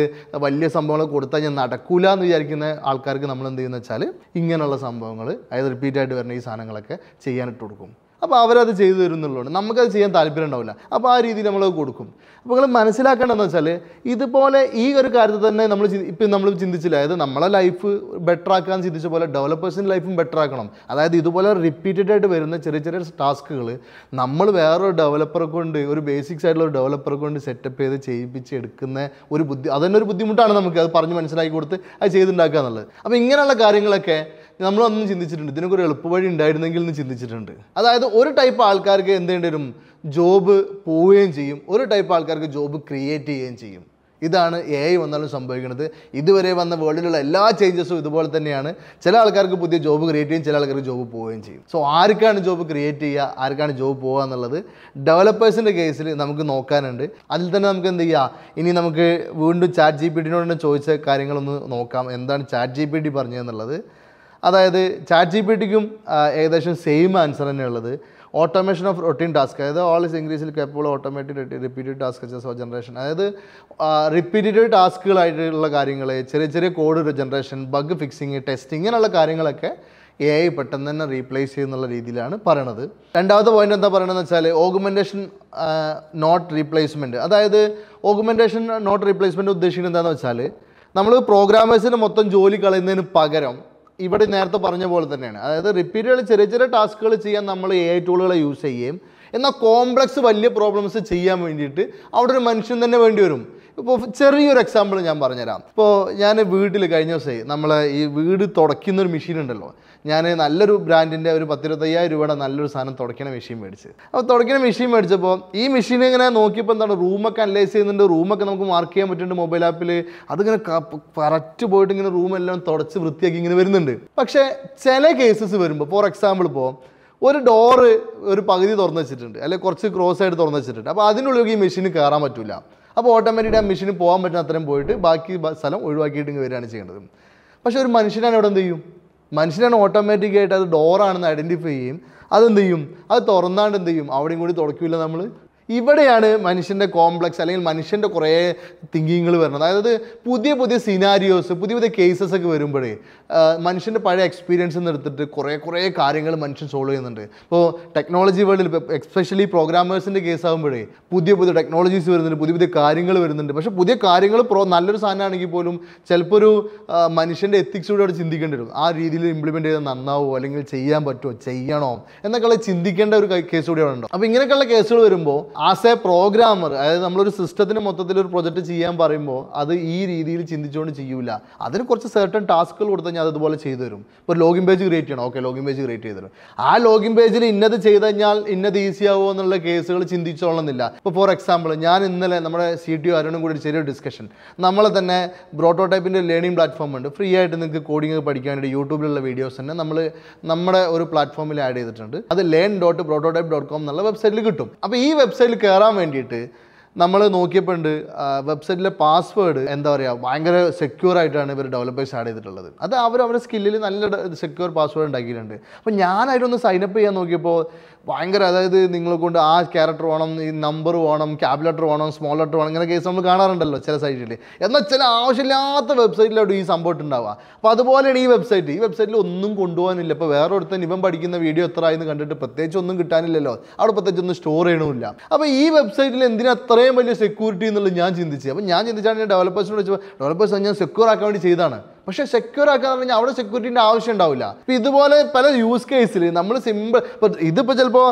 S1: വലിയ സംഭവങ്ങൾ കൊടുത്താൽ ഞാൻ നടക്കൂല എന്ന് വിചാരിക്കുന്ന ആൾക്കാർക്ക് നമ്മൾ എന്ത് ചെയ്യുന്നത് വെച്ചാൽ ഇങ്ങനെയുള്ള സംഭവങ്ങൾ അതായത് റിപ്പീറ്റായിട്ട് വരുന്ന ഈ സാധനങ്ങളൊക്കെ ചെയ്യാനിട്ട് കൊടുക്കും. അപ്പോൾ അവരത് ചെയ്തു തരുന്നുള്ളതുകൊണ്ട് നമുക്കത് ചെയ്യാൻ താല്പര്യം ഉണ്ടാവില്ല. അപ്പോൾ ആ രീതിയിൽ നമ്മൾ കൊടുക്കും. അപ്പോൾ നിങ്ങൾ മനസ്സിലാക്കേണ്ടതെന്ന് വെച്ചാൽ ഇതുപോലെ ഈ ഒരു കാര്യത്തിൽ തന്നെ നമ്മൾ ഇപ്പം നമ്മൾ ചിന്തിച്ചില്ല? അതായത് നമ്മളെ ലൈഫ് ബെറ്റർ ആക്കാൻ ചിന്തിച്ച പോലെ ഡെവലപ്പേഴ്സിന്റെ ലൈഫും ബെറ്റർ ആക്കണം. അതായത് ഇതുപോലെ റിപ്പീറ്റഡ് ആയിട്ട് വരുന്ന ചെറിയ ചെറിയ ടാസ്കുകൾ നമ്മൾ വേറൊരു ഡെവലപ്പറെ കൊണ്ട് ഒരു ബേസിക്സ് ആയിട്ടുള്ള ഒരു ഡെവലപ്പറെ കൊണ്ട് സെറ്റപ്പ് ചെയ്ത് ചെയ്യിപ്പിച്ച് എടുക്കുന്ന ഒരു ബുദ്ധി അതന്നെ ഒരു ബുദ്ധിമുട്ടാണ് നമുക്ക് അത് പറഞ്ഞ് മനസ്സിലാക്കി കൊടുത്ത് അത് ചെയ്തുണ്ടാക്കുക എന്നുള്ളത്. അപ്പോൾ ഇങ്ങനെയുള്ള കാര്യങ്ങളൊക്കെ നമ്മളൊന്നും ചിന്തിച്ചിട്ടുണ്ട്. ഇതിനൊക്കെ ഒരു എളുപ്പവഴി ഉണ്ടായിരുന്നെങ്കിൽ എന്ന് ചിന്തിച്ചിട്ടുണ്ട്. അതായത് ഒരു ടൈപ്പ് ആൾക്കാർക്ക് എന്ത് ജോബ് പോവുകയും ചെയ്യും. ഒരു ടൈപ്പ് ആൾക്കാർക്ക് ജോബ് ക്രിയേറ്റ് ചെയ്യുകയും ചെയ്യും. ഇതാണ് എ ഐ വന്നാലും സംഭവിക്കുന്നത്. ഇതുവരെ വന്ന വേൾഡിലുള്ള എല്ലാ ചേഞ്ചസും ഇതുപോലെ തന്നെയാണ്. ചില ആൾക്കാർക്ക് പുതിയ ജോബ് ക്രിയേറ്റ് ചെയ്യും ചില ആൾക്കാർക്ക് ജോബ് പോവുകയും ചെയ്യും. സോ ആർക്കാണ് ജോബ് ക്രിയേറ്റ് ചെയ്യുക? ആർക്കാണ് ജോബ് പോവുക എന്നുള്ളത് ഡെവലപ്പേഴ്സിന്റെ കേസിൽ നമുക്ക് നോക്കാനുണ്ട്. അതിൽ തന്നെ നമുക്ക് എന്ത് ചെയ്യാം? ഇനി നമുക്ക് വീണ്ടും ചാറ്റ് ജി പി ടിനോട് ചോദിച്ച കാര്യങ്ങളൊന്ന് നോക്കാം. എന്താണ് ചാറ്റ് ജി പി ടി പറഞ്ഞതെന്നുള്ളത് അതായത് ചാറ്റ് ജി പി ടിക്കും ഏകദേശം സെയിം ആൻസർ തന്നെയുള്ളത്. ഓട്ടോമേഷൻ ഓഫ് റൊട്ടീൻ ടാസ്ക് അതായത് ഓൾ ഇസ് ഇംഗ്ലീഷിൽ capable automatic repeated task so generation അതായത് റിപ്പീറ്റഡ് ടാസ്കുകളായിട്ടുള്ള കാര്യങ്ങൾ ചെറിയ ചെറിയ code generation bug fixing test ഇങ്ങനെയുള്ള കാര്യങ്ങളൊക്കെ എ ഐ പെട്ടെന്ന് തന്നെ റീപ്ലേസ് ചെയ്യുന്നുള്ള രീതിയിലാണ് പറയണത്. രണ്ടാമത്തെ പോയിന്റ് എന്താ പറയണതെന്ന് വെച്ചാൽ ഓഗുമെന്റേഷൻ നോട്ട് റീപ്ലേസ്മെന്റ് അതായത് ഓഗുമെന്റേഷൻ നോട്ട് റീപ്ലേസ്മെന്റ് ഉദ്ദേശിക്കുന്നത് എന്താണെന്ന് വെച്ചാൽ നമ്മൾ പ്രോഗ്രാമേഴ്സിന് മൊത്തം ജോലി കളയുന്നതിന് പകരം ഇവിടെ നേരത്തെ പറഞ്ഞ പോലെ തന്നെയാണ്. അതായത് റിപ്പീറ്റുകൾ ചെറിയ ചെറിയ ടാസ്കുകൾ ചെയ്യാൻ നമ്മൾ എ ഐ ടൂളുകളെ യൂസ് ചെയ്യുകയും എന്നാൽ കോംപ്ലക്സ് വലിയ പ്രോബ്ലംസ് ചെയ്യാൻ വേണ്ടിയിട്ട് അവിടെ ഒരു മനുഷ്യൻ തന്നെ വേണ്ടി വരും. ഇപ്പോൾ ചെറിയൊരു എക്സാമ്പിൾ ഞാൻ പറഞ്ഞുതരാം. ഇപ്പോൾ ഞാൻ വീട്ടിൽ കഴിഞ്ഞ ദിവസമേ നമ്മളെ ഈ വീട് തുടയ്ക്കുന്ന ഒരു മെഷീൻ ഉണ്ടല്ലോ. ഞാൻ നല്ലൊരു ബ്രാൻഡിന്റെ ഒരു പത്തിരുപത്തയ്യായിരം രൂപയുടെ നല്ലൊരു സാധനം തുടയ്ക്കണ മെഷീൻ മേടിച്ച്. അപ്പോൾ തുടയ്ക്കണ മെഷീൻ മേടിച്ചപ്പോൾ ഈ മെഷീൻ ഇങ്ങനെ നോക്കിയപ്പോൾ എന്താണ് റൂമൊക്കെ അനലൈസ് ചെയ്യുന്നുണ്ട് റൂമൊക്കെ നമുക്ക് മാർക്ക് ചെയ്യാൻ പറ്റുന്നുണ്ട് മൊബൈൽ ആപ്പിൽ അതിങ്ങനെ കറക്റ്റ് പോയിട്ട് ഇങ്ങനെ റൂമെല്ലാം തുടച്ച് വൃത്തിയാക്കി ഇങ്ങനെ വരുന്നുണ്ട്. പക്ഷേ ചില കേസസ് വരുമ്പോൾ ഫോർ എക്സാമ്പിൾ ഇപ്പോൾ ഒരു ഡോറ് ഒരു പകുതി തുറന്നു വെച്ചിട്ടുണ്ട് അല്ലെങ്കിൽ കുറച്ച് ക്രോസ് ആയിട്ട് തുറന്നു വെച്ചിട്ടുണ്ട്. അപ്പോൾ അതിനുള്ളിലേക്ക് ഈ മെഷീൻ കയറാൻ പറ്റില്ല അപ്പോൾ ഓട്ടോമാറ്റിക് ആ മെഷീന് പോകാൻ പറ്റുന്ന അത്രയും പോയിട്ട് ബാക്കി സ്ഥലം ഒഴിവാക്കിയിട്ട് ഇങ്ങനെ വരികയാണ് ചെയ്യേണ്ടത്. പക്ഷേ ഒരു മനുഷ്യനാണ് ഇവിടെ എന്ത് ചെയ്യും? മനുഷ്യനാണ് ഓട്ടോമാറ്റിക്കായിട്ട് അത് ഡോറാണെന്ന് ഐഡന്റിഫൈ ചെയ്യും. അതെന്ത് ചെയ്യും? അത് തുറന്നാണ്ട് എന്ത് ചെയ്യും? അവിടെയും കൂടി തുടക്കില്ല നമ്മൾ ഇവിടെയാണ് മനുഷ്യന്റെ കോംപ്ലക്സ് അല്ലെങ്കിൽ മനുഷ്യന്റെ കുറേ തിങ്കിങ്ങുകൾ വരുന്നത്. അതായത് പുതിയ പുതിയ സിനാരിയോസ് പുതിയ പുതിയ കേസസ് ഒക്കെ വരുമ്പോഴേ മനുഷ്യന്റെ പഴയ എക്സ്പീരിയൻസ് എടുത്തിട്ട് കുറേ കുറേ കാര്യങ്ങൾ മനുഷ്യൻ സോൾവ് ചെയ്യുന്നുണ്ട്. ഇപ്പോൾ ടെക്നോളജി വേൾഡിൽ ഇപ്പോൾ എക്സ്പെഷ്യലി പ്രോഗ്രാമേഴ്സിന്റെ കേസ് ആകുമ്പോഴേ പുതിയ പുതിയ ടെക്നോളജീസ് വരുന്നുണ്ട് പുതിയ പുതിയ കാര്യങ്ങൾ വരുന്നുണ്ട്. പക്ഷേ പുതിയ കാര്യങ്ങൾ പ്രോ നല്ലൊരു സാധനമാണെങ്കിൽ പോലും ചിലപ്പോൾ ഒരു മനുഷ്യന്റെ എത്തിക്സിലൂടെ അവിടെ ചിന്തിക്കേണ്ടി വരും. ആ രീതിയിൽ ഇംപ്ലിമെന്റ് ചെയ്താൽ നന്നാവോ അല്ലെങ്കിൽ ചെയ്യാൻ പറ്റുമോ ചെയ്യണോ എന്നൊക്കെയുള്ള ചിന്തിക്കേണ്ട ഒരു കേസ് കൂടി അവിടെ ഉണ്ട് അപ്പോൾ ഇങ്ങനെയൊക്കെയുള്ള കേസുകൾ വരുമ്പോൾ ആസ് എ പ്രോഗ്രാമർ അതായത് നമ്മളൊരു സിസ്റ്റത്തിന് മൊത്തത്തിൽ ഒരു പ്രൊജക്റ്റ് ചെയ്യാൻ പറയുമ്പോൾ അത് ഈ രീതിയിൽ ചിന്തിച്ചുകൊണ്ട് ചെയ്യൂല. അതിന് കുറച്ച് സെർട്ടൺ ടാസ്കുകൾ കൊടുത്താൽ ഞാൻ അതുപോലെ ചെയ്തു തരും. ഇപ്പോൾ ലോഗിൻ പേജ് ക്രിയേറ്റ് ചെയ്യണം. ഓക്കെ ലോഗിൻ പേജ് ക്രിയേറ്റ് ചെയ്തു തരും. ആ ലോഗിൻ പേജിൽ ഇന്നത് ചെയ്ത് കഴിഞ്ഞാൽ ഇന്നത് ഈസി ആവുമോ എന്നുള്ള കേസുകൾ ചിന്തിച്ചോളുന്നില്ല ഇപ്പോൾ ഫോർ എക്സാമ്പിൾ ഞാൻ ഇന്നലെ നമ്മുടെ സി ടി ഒ അരുണും കൂടി ചെറിയൊരു ഡിസ്കഷൻ നമ്മളെ തന്നെ ബ്രോട്ടോടൈപ്പിന്റെ ലേണിംഗ് പ്ലാറ്റ്ഫോം ഉണ്ട്. ഫ്രീ ആയിട്ട് നിങ്ങൾക്ക് കോഡിംഗ് പഠിക്കാൻ വേണ്ടി യൂട്യൂബിലുള്ള വീഡിയോസ് തന്നെ നമ്മൾ നമ്മുടെ ഒരു പ്ലാറ്റ്ഫോമിൽ ആഡ് ചെയ്തിട്ടുണ്ട്. അത് learn dot Brototype dot com എന്നുള്ള വെബ്സൈറ്റിൽ കിട്ടും. അപ്പോൾ ഈ വെബ്സൈറ്റിൽ കയറാൻ വേണ്ടിയിട്ട് നമ്മൾ നോക്കിയപ്പോൾ ഉണ്ട് വെബ്സൈറ്റിലെ പാസ്വേഡ് എന്താ പറയുക ഭയങ്കര സെക്യൂർ ആയിട്ടാണ് ഇവർ ഡെവലപ്പേഴ്സ് ആഡ് ചെയ്തിട്ടുള്ളത്. അത് അവർ അവരുടെ സ്കില്ലിൽ നല്ല സെക്യൂർ പാസ്വേഡ് ഉണ്ടാക്കിയിട്ടുണ്ട്. അപ്പോൾ ഞാനായിട്ടൊന്ന് സൈനപ്പ് ചെയ്യാൻ നോക്കിയപ്പോൾ ഭയങ്കര അതായത് നിങ്ങളെ കൊണ്ട് ആ ക്യാരക്ടർ വേണം ഈ നമ്പർ വേണം ക്യാബ് ലെറ്റർ വേണം സ്മോൾ ലെറ്റർ വേണം ഇങ്ങനെ കേസ് നമ്മൾ കാണാറുണ്ടല്ലോ ചില സൈറ്റിൽ എന്നാൽ ചില ആവശ്യമില്ലാത്ത വെബ്സൈറ്റിലോട്ട് ഈ സംഭവം ഉണ്ടാവുക. അപ്പോൾ അതുപോലെയാണ് ഈ വെബ്സൈറ്റ് ഈ വെബ്സൈറ്റിൽ ഒന്നും കൊണ്ടുപോകാനില്ല. ഇപ്പോൾ വേറെ ഒരുത്തൻ ഇവൻ പഠിക്കുന്ന വീഡിയോ എത്ര ആയെന്ന് കണ്ടിട്ട് പ്രത്യേകിച്ച് ഒന്നും കിട്ടാനില്ലല്ലോ. അവിടെ പ്രത്യേകിച്ച് ഒന്നും സ്റ്റോർ ചെയ്യണമില്ല. അപ്പോൾ ഈ വെബ്സൈറ്റിൽ എന്തിനാ അത്രയും വലിയ സെക്യൂരിറ്റി എന്നുള്ളത് ഞാൻ ചിന്തിച്ചു. അപ്പോൾ ഞാൻ ചിന്തിച്ചാണ് ഞാൻ ഡെവലപ്പേഴ്സിനോട് ചോദിച്ചപ്പോൾ ഡെവലപ്പേഴ്സ് ഞാൻ സെക്യൂർ ആക്കാൻ വേണ്ടി ചെയ്താണ് പക്ഷേ സെക്യൂർ ആക്കാന്ന് പറഞ്ഞാൽ അവിടെ സെക്യൂരിറ്റിന്റെ ആവശ്യം ഉണ്ടാവില്ല. ഇപ്പം ഇതുപോലെ പല യൂസ് കേസിൽ നമ്മൾ സിമ്പിൾ ഇപ്പം ഇതിപ്പോൾ ചിലപ്പോൾ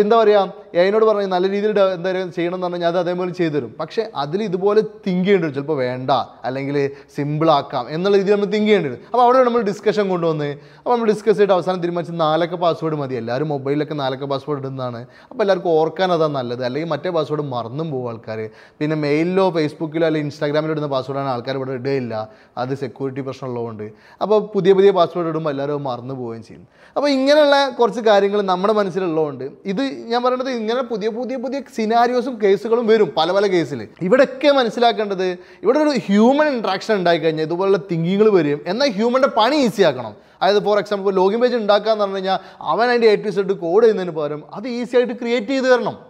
S1: എന്താ പറയുക എന്നോട് പറഞ്ഞു നല്ല രീതിയിൽ എന്താ പറയുക ചെയ്യണം എന്ന് പറഞ്ഞാൽ അത് അതേപോലെ ചെയ്തു തരും. പക്ഷേ അതിൽ ഇതുപോലെ തിങ്ക് ചെയ്യേണ്ടി വരും. ചിലപ്പോൾ വേണ്ട അല്ലെങ്കിൽ സിമ്പിൾ ആക്കാം എന്നുള്ള രീതിയിൽ നമ്മൾ തിങ്ക് ചെയ്യേണ്ടി വരും. അപ്പോൾ അവിടെ നമ്മൾ ഡിസ്കഷൻ കൊണ്ടുവന്ന് അപ്പോൾ നമ്മൾ ഡിസ്കസ് ചെയ്തിട്ട് അവസാനം തീരുമാനിച്ച് നാലൊക്കെ പാസ്വേഡ് മതി. എല്ലാവരും മൊബൈലിലൊക്കെ നാലൊക്കെ പാസ്വേഡ് ഇടുന്നതാണ്. അപ്പോൾ എല്ലാവർക്കും ഓർക്കാൻ അതാണ് നല്ലത്. അല്ലെങ്കിൽ മറ്റേ പാസ്വേഡ് മറന്നും പോകും ആൾക്കാർ പിന്നെ മെയിലിലോ ഫേസ്ബുക്കിലോ അല്ലെങ്കിൽ ഇൻസ്റ്റാഗ്രാമിലോ ഇടുന്ന പാസ്വേഡാണ് ആൾക്കാർ ഇവിടെ ഇടുകയില്ല അത് സെക്യൂരിറ്റി പ്രശ്നമുള്ളതുകൊണ്ട്. അപ്പോൾ പുതിയ പുതിയ പാസ്വേഡ് ഇടുമ്പോൾ എല്ലാവരും മറന്നു പോവുകയും ചെയ്യും. അപ്പോൾ ഇങ്ങനെയുള്ള കുറച്ച് കാര്യങ്ങൾ നമ്മുടെ മനസ്സിലുള്ളതുകൊണ്ട് ഇത് ഞാൻ പറയുന്നത് ഇങ്ങനെ പുതിയ പുതിയ പുതിയ സിനാരിയോസും കേസുകളും വരും പല പല കേസിൽ ഇവിടെയൊക്കെ മനസ്സിലാക്കേണ്ടത് ഇവിടെ ഒരു ഹ്യൂമൻ ഇൻട്രാക്ഷൻ ഉണ്ടായി കഴിഞ്ഞാൽ ഇതുപോലുള്ള തിങ്കിങ്ങൾ വരും. എന്നാൽ ഹ്യൂമന്റെ പണി ഈസി ആക്കണം. അതായത് ഫോർ എക്സാമ്പിൾ ലോഗിൻ പേജ് ഉണ്ടാക്കുക എന്ന് പറഞ്ഞു കഴിഞ്ഞാൽ അവൻ അതിന്റെ എ സെഡ് കോഡ് ചെയ്യുന്നതിന് പകരം അത് ഈസി ആയിട്ട് ക്രിയേറ്റ് ചെയ്ത് തരണം.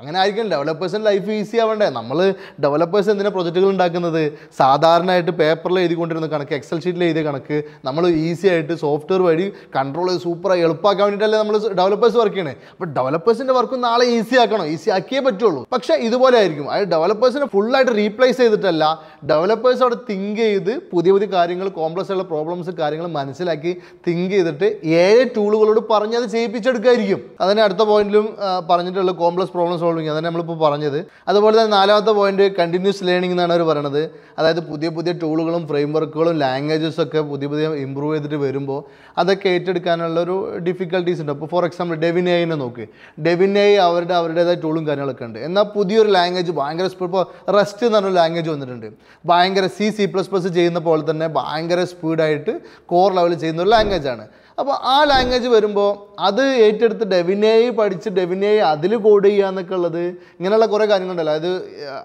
S1: അങ്ങനെ ആയിരിക്കും ഡെവലപ്പേഴ്സിന്റെ ലൈഫ് ഈസി ആവണ്ടേ. നമ്മൾ ഡെവലപ്പേഴ്സ് എന്തിനാണ് പ്രൊജക്റ്റുകൾ ഉണ്ടാക്കുന്നത്? സാധാരണയായിട്ട് പേപ്പറിൽ എഴുതിക്കൊണ്ടിരുന്ന കണക്ക് എക്സൽ ഷീറ്റിൽ എഴുതിയ കണക്ക് നമ്മൾ ഈസി ആയിട്ട് സോഫ്റ്റ്വെയർ വഴി കൺട്രോൾ സൂപ്പറായി എളുപ്പമാക്കാൻ വേണ്ടിയിട്ടല്ലേ നമ്മൾ ഡെവലപ്പേഴ്സ് വർക്ക് ചെയ്യണേ. അപ്പോൾ ഡെവലപ്പേഴ്സിന്റെ വർക്ക് നാളെ ഈസി ആക്കണം. ഈസി ആക്കിയേ പറ്റുള്ളൂ. പക്ഷേ ഇതുപോലെ ആയിരിക്കും. അത് ഡെവലപ്പേഴ്സിനെ ഫുള്ളായിട്ട് റീപ്ലേസ് ചെയ്തിട്ടല്ല ഡെവലപ്പേഴ്സ് അവിടെ തിങ്ക് ചെയ്ത് പുതിയ പുതിയ കാര്യങ്ങൾ കോംപ്ലക്സ് ഉള്ള പ്രോബ്ലംസ് കാര്യങ്ങൾ മനസ്സിലാക്കി തിങ്ക് ചെയ്തിട്ട് ഏഴ് ടൂളുകളോട് പറഞ്ഞ് അത് ചെയ്യിപ്പിച്ചെടുക്കായിരിക്കും. അതിന് അടുത്ത പോയിന്റിലും പറഞ്ഞിട്ടുള്ള കോംപ്ലക്സ് പ്രോബ്ലം സോൾവിങ് അതാണ് നമ്മളിപ്പോൾ പറഞ്ഞത്. അതുപോലെ തന്നെ നാലാമത്തെ പോയിന്റ് കണ്ടിന്യൂസ് ലേണിംഗ് എന്നാണ് അവർ പറയുന്നത് അതായത് പുതിയ പുതിയ ടൂളുകളും ഫ്രെയിം വർക്കുകളും ലാംഗ്വേജസും ഒക്കെ പുതിയ പുതിയ ഇമ്പ്രൂവ് ചെയ്തിട്ട് വരുമ്പോൾ അതൊക്കെ ഏറ്റെടുക്കാനുള്ള ഒരു ഡിഫിക്കൽട്ടീസ് ഉണ്ട്. അപ്പോൾ ഫോർ എക്സാമ്പിൾ ഡെവിൻ എയിനെ നോക്ക്. ഡെവിൻ ഐ അവരുടെ അവരുടേതായ ടൂളും കാര്യങ്ങളൊക്കെ ഉണ്ട്. എന്നാൽ പുതിയൊരു ലാംഗ്വേജ് ഭയങ്കര ഇപ്പോൾ റെസ്റ്റ് എന്ന് പറഞ്ഞൊരു ലാംഗ്വേജ് വന്നിട്ടുണ്ട്. ഭയങ്കര സി സി പ്ലസ് പ്ലസ് ചെയ്യുന്ന പോലെ തന്നെ ഭയങ്കര സ്പീഡായിട്ട് കോർ ലെവലിൽ ചെയ്യുന്ന ഒരു ലാംഗ്വേജാണ് അപ്പോൾ ആ ലാംഗ്വേജ് വരുമ്പോൾ അത് ഏറ്റെടുത്ത് ഡെവിനേയി പഠിച്ച് ഡെവിനേയി അതിൽ കോഡ് ചെയ്യുക എന്നൊക്കെ ഉള്ളത് ഇങ്ങനെയുള്ള കുറേ കാര്യങ്ങളുണ്ടല്ലോ. അതായത്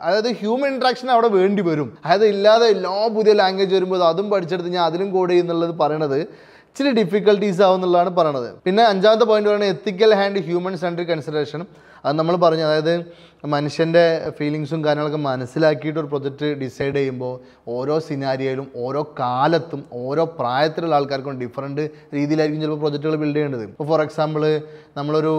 S1: അതായത് ഹ്യൂമൻ ഇൻട്രാക്ഷൻ അവിടെ വേണ്ടി വരും. അതായത് ഇല്ലാതെ എല്ലാ പുതിയ ലാംഗ്വേജ് വരുമ്പോൾ അതും പഠിച്ചെടുത്ത് ഞാൻ അതിലും കോഡ് ചെയ്യുന്നുള്ളത് പറയണത് ഇച്ചിരി ഡിഫിക്കൽട്ടീസ് ആവും എന്നുള്ളതാണ് പറയണത്. പിന്നെ അഞ്ചാമത്തെ പോയിന്റ് പറയുന്നത് ethical and human centric consideration അത് നമ്മൾ പറഞ്ഞു അതായത് മനുഷ്യന്റെ ഫീലിങ്സും കാര്യങ്ങളൊക്കെ മനസ്സിലാക്കിയിട്ട് ഒരു പ്രൊജക്റ്റ് ഡിസൈഡ് ചെയ്യുമ്പോൾ ഓരോ സിനാരിയയിലും ഓരോ കാലത്തും ഓരോ പ്രായത്തിലുള്ള ആൾക്കാർക്കും ഡിഫറെന്റ് രീതിയിലായിരിക്കും ചിലപ്പോൾ പ്രൊജക്റ്റുകൾ ബിൽഡ് ചെയ്യേണ്ടത്. ഇപ്പോൾ ഫോർ എക്സാമ്പിൾ നമ്മളൊരു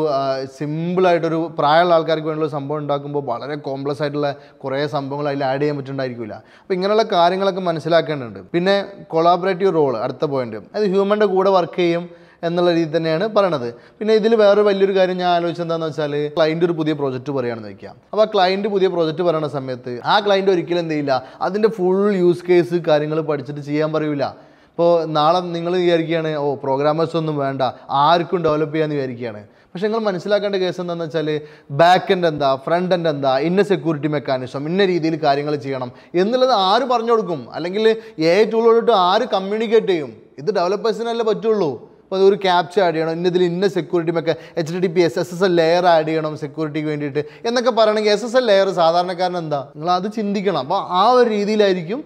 S1: സിമ്പിളായിട്ടൊരു പ്രായമുള്ള ആൾക്കാർക്ക് വേണ്ടിയുള്ള സംഭവം ഉണ്ടാക്കുമ്പോൾ വളരെ കോംപ്ലക്സ് ആയിട്ടുള്ള കുറേ സംഭവങ്ങൾ അതിൽ ആഡ് ചെയ്യാൻ പറ്റുന്നുണ്ടായിരിക്കില്ല. അപ്പോൾ ഇങ്ങനെയുള്ള കാര്യങ്ങളൊക്കെ മനസ്സിലാക്കേണ്ടതുണ്ട്. പിന്നെ കൊളാബറേറ്റീവ് റോൾ അടുത്ത പോയിന്റ് അത് ഹ്യൂമന്റെ കൂടെ വർക്ക് ചെയ്യും എന്നുള്ള രീതി തന്നെയാണ് പറയണത്. പിന്നെ ഇതിൽ വേറെ വലിയൊരു കാര്യം ഞാൻ ആലോചിച്ചത് എന്താണെന്ന് വെച്ചാൽ ക്ലയന്റ് ഒരു പുതിയ പ്രോജക്റ്റ് പറയുകയാണെന്ന് വയ്ക്കാം അപ്പോൾ ആ ക്ലയന്റ് പുതിയ പ്രോജക്റ്റ് പറയുന്ന സമയത്ത് ആ ക്ലയന്റ് ഒരിക്കലും എന്ത് ചെയ്യില്ല അതിന്റെ ഫുൾ യൂസ് കേസ് കാര്യങ്ങൾ പഠിച്ചിട്ട് ചെയ്യാൻ പറയൂല. ഇപ്പോൾ നാളെ നിങ്ങൾ വിചാരിക്കുകയാണ് ഓ പ്രോഗ്രാമേഴ്സ് ഒന്നും വേണ്ട ആർക്കും ഡെവലപ്പ് ചെയ്യാമെന്ന് വിചാരിക്കുകയാണ്. പക്ഷേ നിങ്ങൾ മനസ്സിലാക്കേണ്ട കേസ് എന്താണെന്ന് വെച്ചാൽ ബാക്ക് എൻഡ് എന്താ ഫ്രണ്ട് എൻഡ് എന്താ ഇന്ന സെക്യൂരിറ്റി മെക്കാനിസം ഇന്ന രീതിയിൽ കാര്യങ്ങൾ ചെയ്യണം എന്നുള്ളത് ആര് പറഞ്ഞു കൊടുക്കും? അല്ലെങ്കിൽ ഏ ടൂളോട്ട് ആര് കമ്മ്യൂണിക്കേറ്റ് ചെയ്യും? ഇത് ഡെവലപ്പേഴ്സിനല്ലേ പറ്റുള്ളൂ. അപ്പോൾ അതൊരു ക്യാപ്ച ആഡ് ചെയ്യണം. ഇന്നതിൽ ഇന്ന സെക്യൂരിറ്റി ഒക്കെ H T P S S S L layer add ചെയ്യണം സെക്യൂരിറ്റിക്ക് വേണ്ടിയിട്ട്. എന്നൊക്കെ പറയണമെങ്കിൽ എസ് എസ് എൽ ലെയർ സാധാരണക്കാരൻ എന്താ? നിങ്ങൾ അത് ചിന്തിക്കണം. അപ്പോൾ ആ ഒരു രീതിയിലായിരിക്കും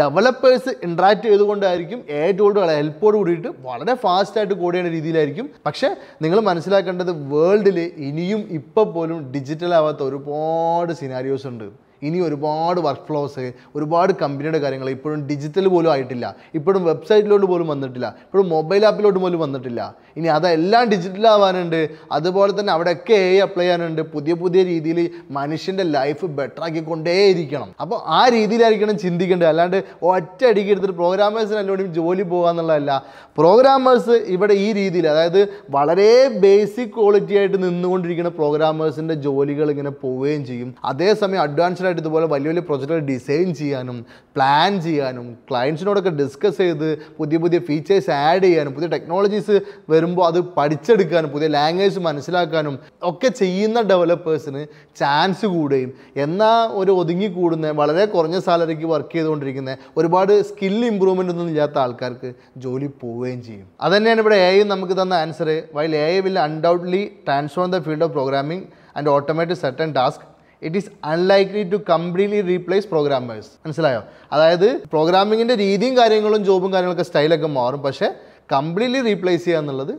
S1: ഡെവലപ്പേഴ്സ് ഇൻട്രാക്ട് ചെയ്തുകൊണ്ടായിരിക്കും എ ടൂളുകളെ ഹെൽപ്പോട് കൂടിയിട്ട് വളരെ ഫാസ്റ്റായിട്ട് കോഡ് രീതിയിലായിരിക്കും. പക്ഷേ നിങ്ങൾ മനസ്സിലാക്കേണ്ടത് വേൾഡിൽ ഇനിയും ഇപ്പോൾ പോലും ഡിജിറ്റൽ ആവാത്ത ഒരുപാട് സിനാരിയോസ് ഉണ്ട്. ഇനി ഒരുപാട് വർക്ക് ഫ്ലോസ് ഒരുപാട് കമ്പനിയുടെ കാര്യങ്ങൾ ഇപ്പോഴും ഡിജിറ്റൽ പോലും ആയിട്ടില്ല. ഇപ്പോഴും വെബ്സൈറ്റിലോട്ട് പോലും വന്നിട്ടില്ല. ഇപ്പോഴും മൊബൈൽ ആപ്പിലോട്ട് പോലും വന്നിട്ടില്ല. ഇനി അതെല്ലാം ഡിജിറ്റൽ ആവാനുണ്ട്. അതുപോലെ തന്നെ അവിടെയൊക്കെ എ അപ്ലൈ ചെയ്യാനുണ്ട്. പുതിയ പുതിയ രീതിയിൽ മനുഷ്യന്റെ ലൈഫ് ബെറ്റർ ആക്കിക്കൊണ്ടേയിരിക്കണം. അപ്പോൾ ആ രീതിയിലായിരിക്കണം ചിന്തിക്കേണ്ടത്. അല്ലാണ്ട് ഒറ്റ അടിക്ക് എടുത്തിട്ട് പ്രോഗ്രാമേഴ്സിന് എല്ലാവരും ജോലി പോകുക എന്നുള്ളതല്ല പ്രോഗ്രാമേഴ്സ് ഇവിടെ ഈ രീതിയിൽ അതായത് വളരെ ബേസിക് ക്വാളിറ്റി ആയിട്ട് നിന്നുകൊണ്ടിരിക്കുന്ന പ്രോഗ്രാമേഴ്സിന്റെ ജോലികൾ ഇങ്ങനെ പോവുകയും ചെയ്യും. അതേസമയം അഡ്വാൻസ്ഡ് ആയിട്ട് ഇതുപോലെ വലിയ വലിയ പ്രൊജക്റ്റുകൾ ഡിസൈൻ ചെയ്യാനും പ്ലാൻ ചെയ്യാനും ക്ലയൻസിനോടൊക്കെ ഡിസ്കസ് ചെയ്ത് പുതിയ പുതിയ ഫീച്ചേഴ്സ് ആഡ് ചെയ്യാനും പുതിയ ടെക്നോളജീസ് വരുമ്പോൾ അത് പഠിച്ചെടുക്കാനും പുതിയ ലാംഗ്വേജ് മനസ്സിലാക്കാനും ഒക്കെ ചെയ്യുന്ന ഡെവലപ്പേഴ്സിന് ചാൻസ് കൂടുകയും എന്നാൽ ഒരു ഒതുങ്ങി കൂടുന്ന വളരെ കുറഞ്ഞ സാലറിക്ക് വർക്ക് ചെയ്തുകൊണ്ടിരിക്കുന്ന ഒരുപാട് സ്കിൽ ഇമ്പ്രൂവ്മെന്റ് ഒന്നും ഇല്ലാത്ത ആൾക്കാർക്ക് ജോലി പോവുകയും ചെയ്യും. അതുതന്നെയാണ് ഇവിടെ എ നമുക്ക് തന്ന answer while A will undoubtedly transform the field of programming and automate certain task it is unlikely to completely replace programmers മനസ്സിലായോ? അതായത് പ്രോഗ്രാമിങ്ങിന്റെ രീതിയും കാര്യങ്ങളും ജോബും കാര്യങ്ങളൊക്കെ സ്റ്റൈലൊക്കെ മാറും. പക്ഷേ കംപ്ലീറ്റ്ലി റീപ്ലേസ് ചെയ്യുക എന്നുള്ളത്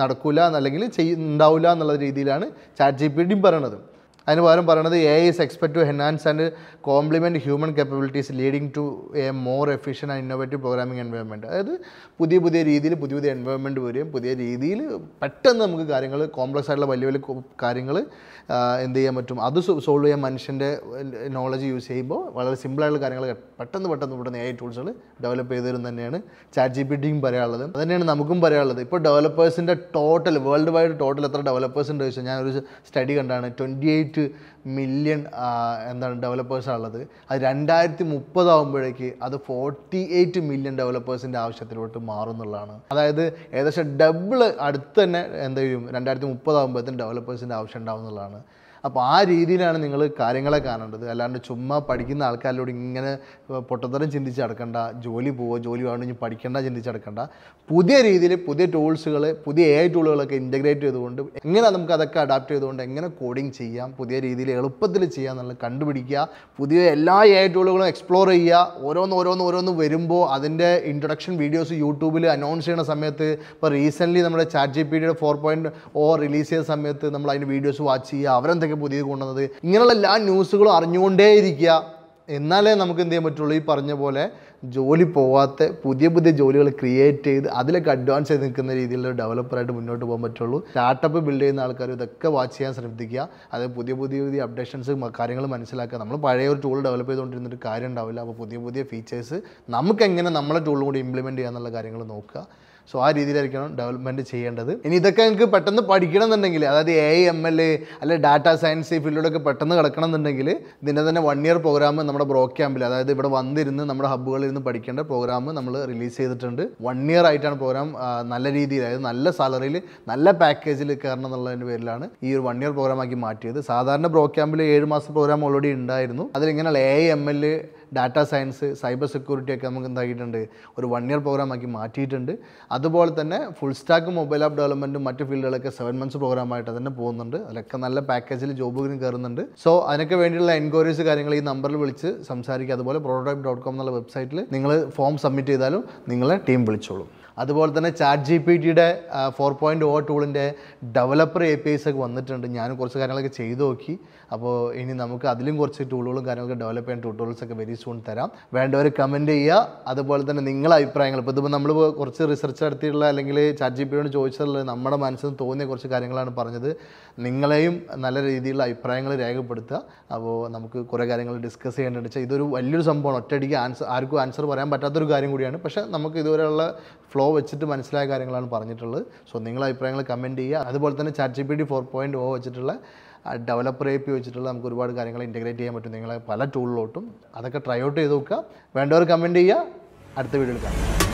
S1: നടക്കില്ല എന്നല്ലെങ്കിൽ ചെയ്യ ഉണ്ടാവില്ല എന്നുള്ള രീതിയിലാണ് ചാറ്റ് ജി പി ഡിയും പറയണത്. അതിന് പകരം പറയണത് A is expect to enhance and complement human capabilities leading to a more efficient and innovative programming environment അതായത് പുതിയ പുതിയ രീതിയിൽ പുതിയ പുതിയ എൻവയോൺമെന്റ് വരും പുതിയ രീതിയിൽ പെട്ടെന്ന് നമുക്ക് കാര്യങ്ങൾ കോംപ്ലക്സ് ആയിട്ടുള്ള വലിയ വലിയ കാര്യങ്ങൾ എന്ത് ചെയ്യാൻ പറ്റും? അത് സോൾവ് ചെയ്യാൻ മനുഷ്യന്റെ നോളജ് യൂസ് ചെയ്യുമ്പോൾ വളരെ സിമ്പിളായിട്ടുള്ള കാര്യങ്ങൾ പെട്ടെന്ന് പെട്ടെന്ന് പെട്ടെന്ന് എ ടൂൾസുകൾ ഡെവലപ്പ് ചെയ്തു തരും തന്നെയാണ് ചാറ്റ് ജി പി ടിയും പറയാനുള്ളത്. തന്നെയാണ് നമുക്കും പറയാനുള്ളത്. ഇപ്പോൾ ഡെവലപ്പേഴ്സിന്റെ ടോട്ടൽ വേൾഡ് വൈഡ് ടോട്ടൽ എത്ര ഡെവലപ്പേഴ്സ് ഉണ്ട് ചോദിച്ചാൽ ഞാനൊരു സ്റ്റഡി കണ്ടാണ്. ട്വന്റി എയ്റ്റ് മില്യൺ എന്താണ് ഡെവലപ്പേഴ്സാണുള്ളത് അത് രണ്ടായിരത്തി മുപ്പതാകുമ്പോഴേക്ക് അത് ഫോർട്ടി എയ്റ്റ് മില്യൺ ഡെവലപ്പേഴ്സിന്റെ ആവശ്യത്തിലോട്ട് മാറും എന്നുള്ളതാണ്. അതായത് ഏകദേശം ഡബിൾ അടുത്ത് തന്നെ എന്ത് ചെയ്യും? രണ്ടായിരത്തി മുപ്പതാകുമ്പോഴത്തേക്കും ഡെവലപ്പേഴ്സിന്റെ ആവശ്യം ഉണ്ടാവും എന്നുള്ളതാണ്. അപ്പോൾ ആ രീതിയിലാണ് നിങ്ങൾ കാര്യങ്ങളെ കാണേണ്ടത്. അല്ലാണ്ട് ചുമ്മാ പഠിക്കുന്ന ആൾക്കാരിലൂടെ ഇങ്ങനെ പൊട്ടത്തരം ചിന്തിച്ച് നടക്കണ്ട ജോലി പോവുക ജോലി വേണമെങ്കിൽ പഠിക്കേണ്ട ചിന്തിച്ച് നടക്കണ്ട. പുതിയ രീതിയിൽ പുതിയ ടൂൾസുകൾ പുതിയ എ ഐ ടൂളുകളൊക്കെ ഇന്റഗ്രേറ്റ് ചെയ്തുകൊണ്ട് എങ്ങനെ നമുക്ക് അതൊക്കെ അഡാപ്റ്റ് ചെയ്തുകൊണ്ട് എങ്ങനെ കോഡിങ് ചെയ്യാം പുതിയ രീതിയിൽ എളുപ്പത്തിൽ ചെയ്യാം എന്നുള്ളത് കണ്ടുപിടിക്കുക പുതിയ എല്ലാ എ ഐ ടൂളുകളും എക്സ്പ്ലോർ ചെയ്യുക ഓരോന്ന് ഓരോന്ന് ഓരോന്ന് വരുമ്പോൾ അതിന്റെ ഇൻട്രൊഡക്ഷൻ വീഡിയോസ് യൂട്യൂബിൽ അനൗൺസ് ചെയ്യുന്ന സമയത്ത് ഇപ്പോൾ റീസെന്റ്ലി നമ്മുടെ ചാറ്റ് ജി പി ഡിയുടെ ഫോർ പോയിന്റ് ഓ റിലീസ് ചെയ്ത സമയത്ത് നമ്മൾ അതിന്റെ വീഡിയോസ് വാച്ച് ചെയ്യുക അവരെന്തൊക്കെ പുതിയത് കൊണ്ടുവന്നത്. ഇങ്ങനെയുള്ള എല്ലാ ന്യൂസുകളും അറിഞ്ഞുകൊണ്ടേയിരിക്കുക എന്നാലേ നമുക്ക് എന്ത് ചെയ്യാൻ പറ്റുള്ളൂ? ഈ പറഞ്ഞ പോലെ ജോലി പോവാത്ത പുതിയ പുതിയ ജോലികൾ ക്രിയേറ്റ് ചെയ്ത് അതിലൊക്കെ അഡ്വാൻസ് ചെയ്ത് നിൽക്കുന്ന രീതിയിലുള്ള ഡെവലപ്പറായിട്ട് മുന്നോട്ട് പോകാൻ പറ്റുള്ളൂ. സ്റ്റാർട്ടപ്പ് ബിൽഡ് ചെയ്യുന്ന ആൾക്കാർ ഇതൊക്കെ വാച്ച് ചെയ്യാൻ ശ്രദ്ധിക്കുക. അതായത് പുതിയ പുതിയ പുതിയ അപ്ഡേഷൻസ് കാര്യങ്ങൾ മനസ്സിലാക്കുക. നമ്മൾ പഴയ ഒരു ടൂൾ ഡെവലപ്പ് ചെയ്തുകൊണ്ടിരുന്നിട്ട് കാര്യം ഉണ്ടാവില്ല. അപ്പോൾ പുതിയ പുതിയ ഫീച്ചേഴ്സ് നമുക്ക് എങ്ങനെ നമ്മളെ ടൂളും കൂടി ഇംപ്ലിമെന്റ് ചെയ്യാന്നുള്ള കാര്യങ്ങൾ നോക്കുക. സോ ആ രീതിയിലായിരിക്കണം ഡെവലപ്മെന്റ് ചെയ്യേണ്ടത്. ഇനി ഇതൊക്കെ നിങ്ങൾക്ക് പെട്ടെന്ന് പഠിക്കണം എന്നുണ്ടെങ്കിൽ അതായത് എ ഐ എം എൽ അല്ലെ ഡാറ്റ സയൻസ് ഈ ഫീൽഡിലൊക്കെ പെട്ടെന്ന് കിടക്കണം എന്നുണ്ടെങ്കിൽ ഇതിന്റെ തന്നെ വൺ ഇയർ പ്രോഗ്രാം നമ്മുടെ ബ്രോ ക്യാമ്പിൽ അതായത് ഇവിടെ വന്നിരുന്ന് നമ്മുടെ ഹബ്ബുകളിൽ ഇരുന്ന് പഠിക്കേണ്ട പ്രോഗ്രാം നമ്മൾ റിലീസ് ചെയ്തിട്ടുണ്ട്. വൺ ഇയർ ആയിട്ടാണ് പ്രോഗ്രാം നല്ല രീതിയിൽ അതായത് നല്ല സാലറിയിൽ നല്ല പാക്കേജിൽ കയറണം എന്നുള്ളതിന്റെ പേരിലാണ് ഈ ഒരു വൺ ഇയർ പ്രോഗ്രാം ആക്കി മാറ്റിയത്. സാധാരണ ബ്രോ ക്യാമ്പിൽ ഏഴ് മാസം പ്രോഗ്രാം ഓൾറെഡി ഉണ്ടായിരുന്നു. അതിലിങ്ങനെയുള്ള A M L data science cyber security ഒക്കെ നമുക്ക് എന്താക്കിയിട്ടുണ്ട് ഒരു വൺ ഇയർ പ്രോഗ്രാമാക്കി മാറ്റിയിട്ടുണ്ട്. അതുപോലെ തന്നെ ഫുൾ സ്റ്റാക്ക് മൊബൈൽ ആപ്പ് ഡെവലപ്മെന്റും മറ്റ് ഫീൽഡുകളൊക്കെ സെവൻ മന്ത്സ് പ്രോഗ്രാമായിട്ട് തന്നെ പോകുന്നുണ്ട്. അതിലൊക്കെ നല്ല പാക്കേജിൽ ജോബുകളും കയറുന്നുണ്ട് സോ അതിനൊക്കെ വേണ്ടിയുള്ള എൻക്വയറീസ് കാര്യങ്ങൾ ഈ നമ്പറിൽ വിളിച്ച് സംസാരിക്കുക. അതുപോലെ പ്രോഡക്റ്റ് ഡോട്ട് കോം എന്നുള്ള വെബ്സൈറ്റിൽ നിങ്ങൾ ഫോം സബ്മിറ്റ് ചെയ്താലും നിങ്ങളെ ടീം വിളിച്ചോളും. അതുപോലെ തന്നെ ചാറ്റ് ജി പി ടിയുടെ ഫോർ പോയിന്റ് ഓ ടൂളിന്റെ ഡെവലപ്പർ എ പി ഐസ് ഒക്കെ വന്നിട്ടുണ്ട്. ഞാനും കുറച്ച് കാര്യങ്ങളൊക്കെ ചെയ്തു നോക്കി. അപ്പോൾ ഇനി നമുക്ക് അതിലും കുറച്ച് ടൂളുകളും കാര്യങ്ങളൊക്കെ ഡെവലപ്പ് ചെയ്യാൻ ട്യൂട്ടോറിയൽസ് ഒക്കെ വെരി സൂൺ തരാം. വേണ്ടവർ കമന്റ് ചെയ്യുക. അതുപോലെ തന്നെ നിങ്ങളെ അഭിപ്രായങ്ങൾ. ഇപ്പോൾ ഇതിപ്പോൾ നമ്മൾ കുറച്ച് റിസർച്ച് നടത്തിയിട്ടുള്ള അല്ലെങ്കിൽ ചാറ്റ് ജി പിയോട് ചോദിച്ചിട്ടുള്ള നമ്മുടെ മനസ്സിൽ തോന്നിയ കുറച്ച് കാര്യങ്ങളാണ് പറഞ്ഞത്. നിങ്ങളെയും നല്ല രീതിയിലുള്ള അഭിപ്രായങ്ങൾ രേഖപ്പെടുത്തുക. അപ്പോൾ നമുക്ക് കുറേ കാര്യങ്ങൾ ഡിസ്കസ് ചെയ്യേണ്ടത് വെച്ചാൽ ഇതൊരു വലിയൊരു സംഭവമാണ്. ഒറ്റയടിക്ക് ആൻസർ ആർക്കും ആൻസർ പറയാൻ പറ്റാത്തൊരു കാര്യം കൂടിയാണ്. പക്ഷേ നമുക്ക് ഇതുവരെയുള്ള ഫ്ലോ വെച്ചിട്ട് മനസ്സിലായ കാര്യങ്ങളാണ് പറഞ്ഞിട്ടുള്ളത്. സോ നിങ്ങൾ അഭിപ്രായങ്ങൾ കമന്റ് ചെയ്യുക. അതുപോലെ തന്നെ chat G P T four point O വെച്ചിട്ടുള്ള ഡെവലപ്പർ എ പി വെച്ചിട്ടുള്ള നമുക്ക് ഒരുപാട് കാര്യങ്ങൾ ഇന്റഗ്രേറ്റ് ചെയ്യാൻ പറ്റും നിങ്ങളെ പല ടൂളിലോട്ടും അതൊക്കെ ട്രൈ ഔട്ട് ചെയ്ത് നോക്കുക. വേണ്ടവർ കമന്റ് ചെയ്യുക. അടുത്ത വീഡിയോയിൽ കാണാം.